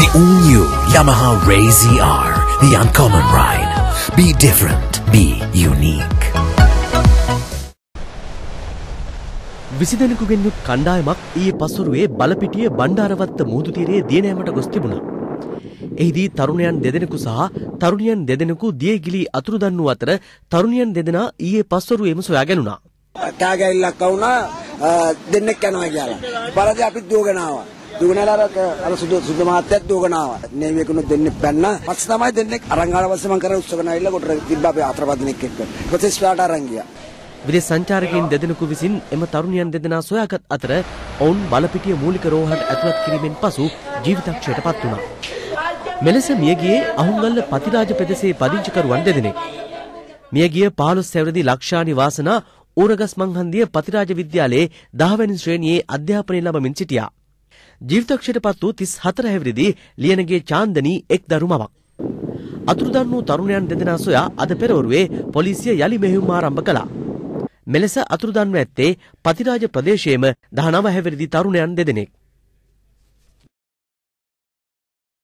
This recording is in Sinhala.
The all-new Yamaha Ray ZR, the uncommon ride. Be different, be unique. විසි දෙනෙකුගෙන් යුත් කණ්ඩායමක් ඊයේ පසුරුවේ බලපිටිය බණ්ඩාරවත්ත මුහුදු තීරයේ දියනෑමට ගොස් තිබුණා. එහිදී තරුණයන් දෙදෙනෙකු සහ තරුණියන් දෙදෙනෙකු දියගිලී අතුරුදන් වූ අතර තරුණියන් දෙදෙනා ඊයේ පස්වරුවේම සොයා ගැනුණා. කෑගැල්ලක් වුණා දෙන්නෙක් යනවා කියලා. පරදි අපිත් දුවගෙන ආවා. දුවගෙන අර අර සුදු සුදු මහත්තයත් දුවගෙන ආවා. නේවියකුණු දෙන්නෙක් පැන්න. පස්සේ තමයි දෙන්නෙක් අරන් ආව පස්සේ මම කරේ උත්සවගෙන ආවිල්ලා කොට තිබ්බා අපි හතර පහ දෙනෙක් එක්ක. ප්‍රොසෙස් වලට අරන් ගියා. විදේශ සංචාරකයන් දෙදෙනෙකු විසින් එම තරුණියන් දෙදෙනා සොයාගත් අතර ඔවුන් බලපිටිය මූලික රෝහලට ඇතුළත් කිරීමෙන් පසු ජීවිතක්ෂයට පත් වුණා. මෙලෙස මියගියේ අහුන්ගල්ල පතිරාජ පෙදෙසේ පදිංචිකරුවන් දෙදෙනෙක්. මියගිය 15 සැවරදි ලක්ෂානි වාසනා ඌරගස් මංහන්දිය පතිරාජ විද්‍යාලයේ 10 වැනි ශ්‍රේණියේ අධ්‍යාපනය ලබමින් සිටියා. ජීවිතක්ෂයට පත් වූ 34 හැවිරිදි ලියනගේ චාන්දනී එක් දරුමවක්. අතුරුදන් වූ තරුණයන් දෙදෙනා සොයා අද පෙරවරුවේ පොලිසිය යලි මෙහෙයුම් ආරම්භ කළා. මෙලෙස අතුරුදන්ව ඇත්තේ පතිරාජ ප්‍රදේශයේම 19 හැවිරිදි තරුණයන් දෙදෙනෙක්.